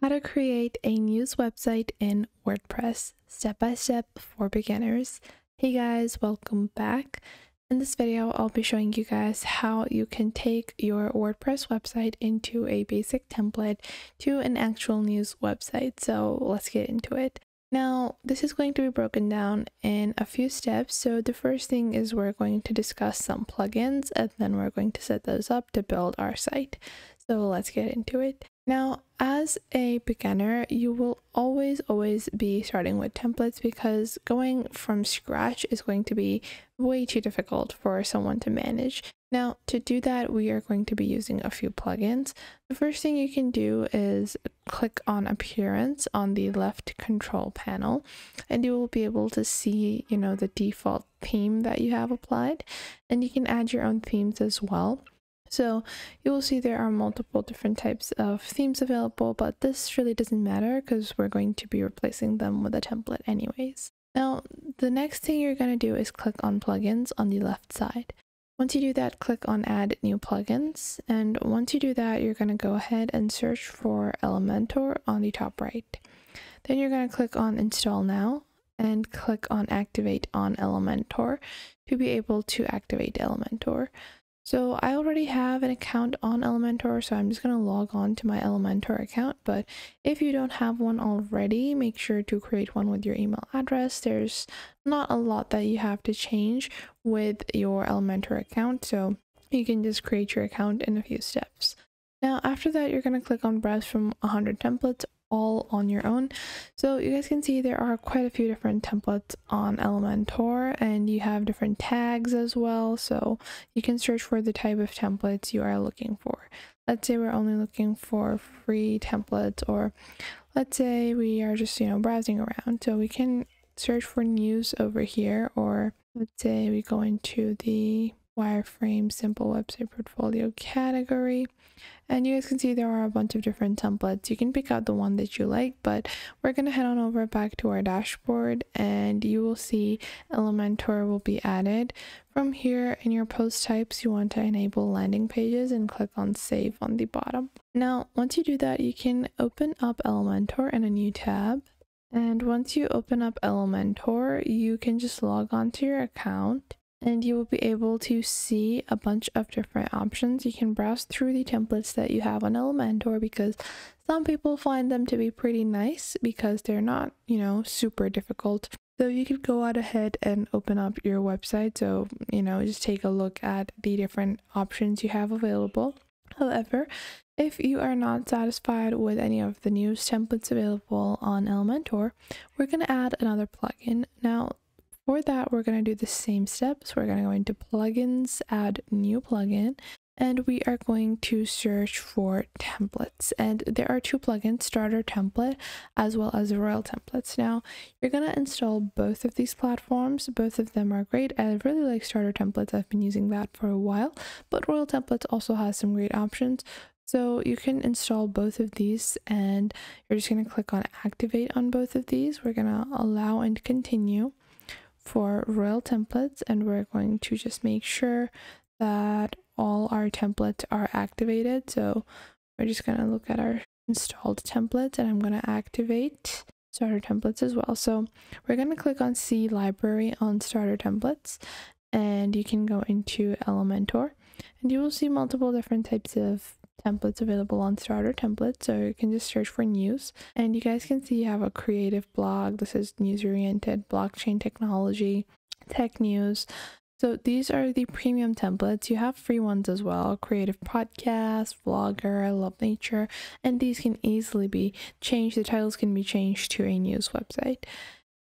how to create a news website in WordPress step by step for beginners. Hey guys, welcome back. In this video, I'll be showing you guys how you can take your WordPress website into a basic template to an actual news website. So let's get into it. Now, this is going to be broken down in a few steps. So the first thing is we're going to discuss some plugins and then we're going to set those up to build our site. So let's get into it. Now, as a beginner, you will always, always be starting with templates because going from scratch is going to be way too difficult for someone to manage. Now, to do that, we are going to be using a few plugins. The first thing you can do is click on appearance on the left control panel, and you will be able to see, you know, the default theme that you have applied, and you can add your own themes as well. So you will see there are multiple different types of themes available, but this really doesn't matter because we're going to be replacing them with a template anyways. Now, the next thing you're going to do is click on plugins on the left side. Once you do that, click on add new plugins. And once you do that, you're going to go ahead and search for Elementor on the top right. Then you're going to click on install now and click on activate on Elementor to be able to activate Elementor. So I already have an account on Elementor, so I'm just going to log on to my Elementor account. But if you don't have one already, make sure to create one with your email address. There's not a lot that you have to change with your Elementor account, so you can just create your account in a few steps. Now, after that, you're going to click on Browse from 100 templates all on your own. So you guys can see there are quite a few different templates on Elementor and you have different tags as well. So you can search for the type of templates you are looking for. Let's say we're only looking for free templates or let's say we are just, you know, browsing around. So we can search for news over here or let's say we go into the wireframe simple website portfolio category. And you guys can see there are a bunch of different templates. You can pick out the one that you like but we're going to head on over back to our dashboard and you will see elementor will be added. From here in your post types you want to enable landing pages and click on save on the bottom. Now once you do that you can open up elementor in a new tab. And once you open up elementor you can just log on to your account and you will be able to see a bunch of different options. You can browse through the templates that you have on Elementor because some people find them to be pretty nice because they're not, you know, super difficult. So you could go out ahead and open up your website. So, you know, just take a look at the different options you have available. However, if you are not satisfied with any of the news templates available on Elementor, we're going to add another plugin. Now, for that, we're going to do the same steps. We're going to go into plugins, add new plugin, and we are going to search for templates. And there are two plugins, Starter Template as well as Royal Templates. Now, you're going to install both of these platforms. Both of them are great. I really like Starter Templates. I've been using that for a while, but Royal Templates also has some great options. So you can install both of these and you're just going to click on activate on both of these. We're going to allow and continue for royal templates and we're going to just make sure that all our templates are activated. So we're just going to look at our installed templates and I'm going to activate starter templates as well. So we're going to click on see library on starter templates and you can go into elementor and you will see multiple different types of templates available on starter templates so you can just search for news. And you guys can see you have a creative blog. This is news oriented blockchain technology tech news. So these are the premium templates. You have free ones as well creative podcast vlogger i love nature and these can easily be changed. The titles can be changed to a news website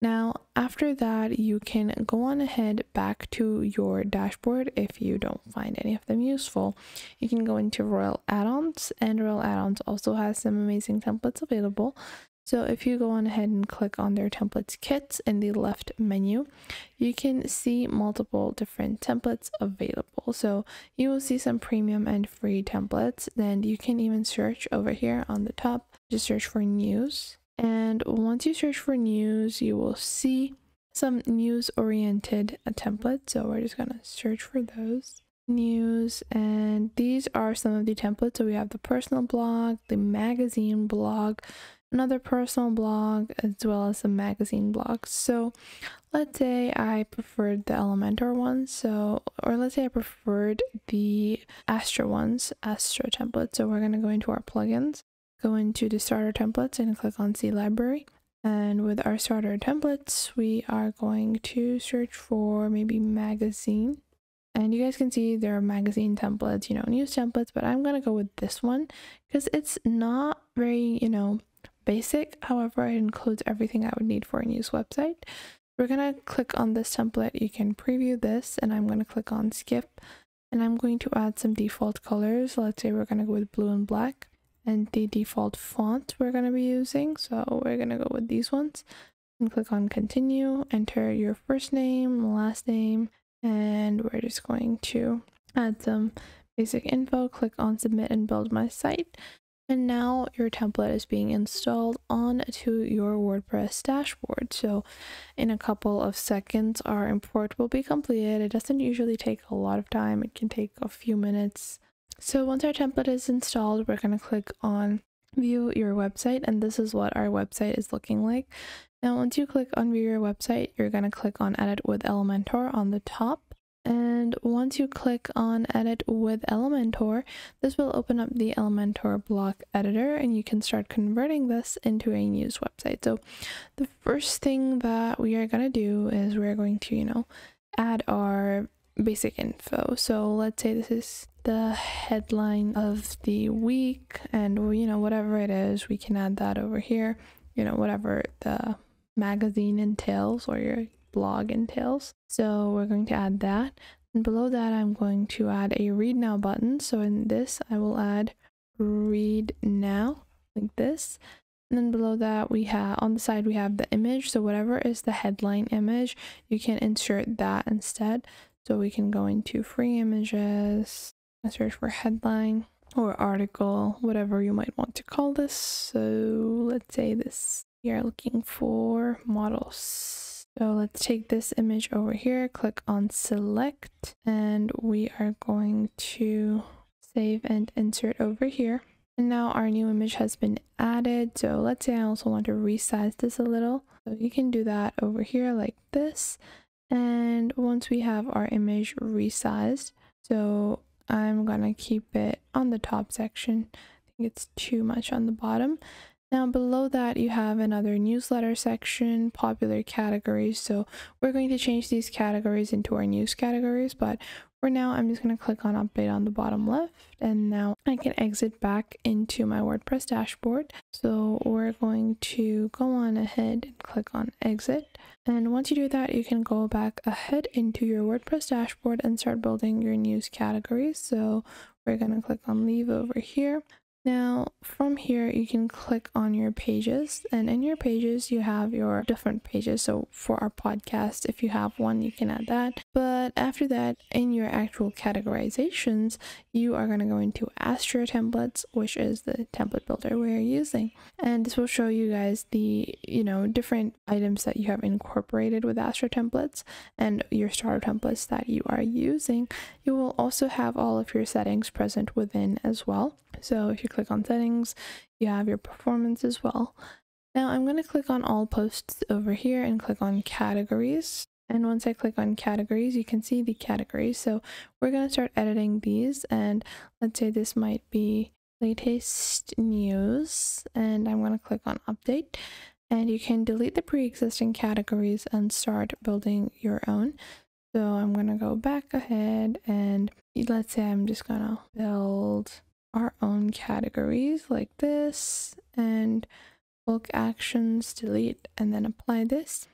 now, after that, you can go on ahead back to your dashboard if you don't find any of them useful. You can go into Royal Add-ons, and Royal Add-ons also has some amazing templates available. So if you go on ahead and click on their templates kits in the left menu, you can see multiple different templates available. So you will see some premium and free templates. Then you can even search over here on the top, just search for news and once you search for news, you will see some news oriented templates. So we're just going to search for those. news. And these are some of the templates. So we have the personal blog the magazine blog another personal blog as well as a magazine blog. So let's say i preferred the elementor one so or let's say i preferred the Astra ones Astra template so we're going to go into our plugins go into the starter templates and click on see library. And with our starter templates we are going to search for maybe magazine. And you guys can see there are magazine templates you know news templates but i'm gonna go with this one because it's not very you know basic. However it includes everything i would need for a news website. We're gonna click on this template. You can preview this and i'm gonna click on skip. And i'm going to add some default colors. Let's say we're gonna go with blue and black and the default font we're gonna be using so we're gonna go with these ones and click on continue enter your first name last name and we're just going to add some basic info click on submit and build my site and now your template is being installed onto your WordPress dashboard. So in a couple of seconds, our import will be completed. It doesn't usually take a lot of time. It can take a few minutes. So once our template is installed, we're going to click on view your website and this is what our website is looking like. Now, once you click on view your website, you're going to click on edit with Elementor on the top. And once you click on edit with Elementor, this will open up the Elementor block editor and you can start converting this into a news website. So the first thing that we are going to do is we're going to, you know, add our basic info. So let's say this is the headline of the week and you know whatever it is we can add that over here you know whatever the magazine entails or your blog entails. So we're going to add that. And below that, I'm going to add a read now button. So in this, I will add read now like this. And then below that, we have on the side, we have the image. So whatever is the headline image, you can insert that instead. So we can go into free images, and search for headline or article, whatever you might want to call this. So let's say this we are looking for models. So let's take this image over here, click on select, and we are going to save and insert over here. And now our new image has been added. So let's say I also want to resize this a little. So you can do that over here like this. And once we have our image resized, so I'm gonna keep it on the top section. I think it's too much on the bottom. Now below that you have another newsletter section, popular categories. So we're going to change these categories into our news categories, but for now I'm just going to click on update on the bottom left and now I can exit back into my WordPress dashboard. So we're going to go on ahead and click on exit. And once you do that, you can go back ahead into your WordPress dashboard and start building your news categories. So we're going to click on leave over here. Now from here you can click on your pages and in your pages you have your different pages. So for our podcast if you have one you can add that. But after that in your actual categorizations you are going to go into Astra templates which is the template builder we're using. And this will show you guys the you know different items that you have incorporated with Astra templates and your starter templates that you are using. You will also have all of your settings present within as well. So if you click on settings, you have your performance as well. Now I'm going to click on all posts over here and click on categories. And once I click on categories, you can see the categories. So we're going to start editing these and let's say this might be latest news and I'm going to click on update and you can delete the pre-existing categories and start building your own. So I'm going to go back ahead and let's say I'm just going to build our own categories like this and bulk actions, delete, and then apply this.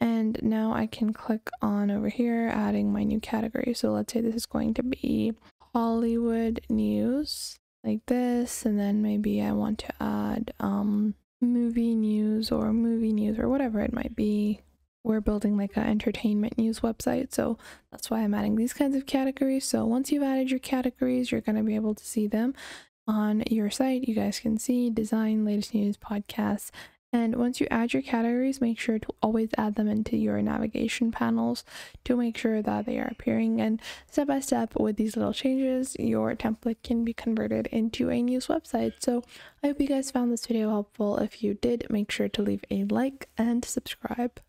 And now I can click on over here, adding my new category. So let's say this is going to be Hollywood news like this. And then maybe I want to add um, movie news or movie news or whatever it might be we're building like an entertainment news website so that's why i'm adding these kinds of categories so once you've added your categories you're going to be able to see them on your site you guys can see design latest news podcasts And once you add your categories, make sure to always add them into your navigation panels to make sure that they are appearing. And step by step, with these little changes, your template can be converted into a news website. So I hope you guys found this video helpful. If you did, make sure to leave a like and subscribe.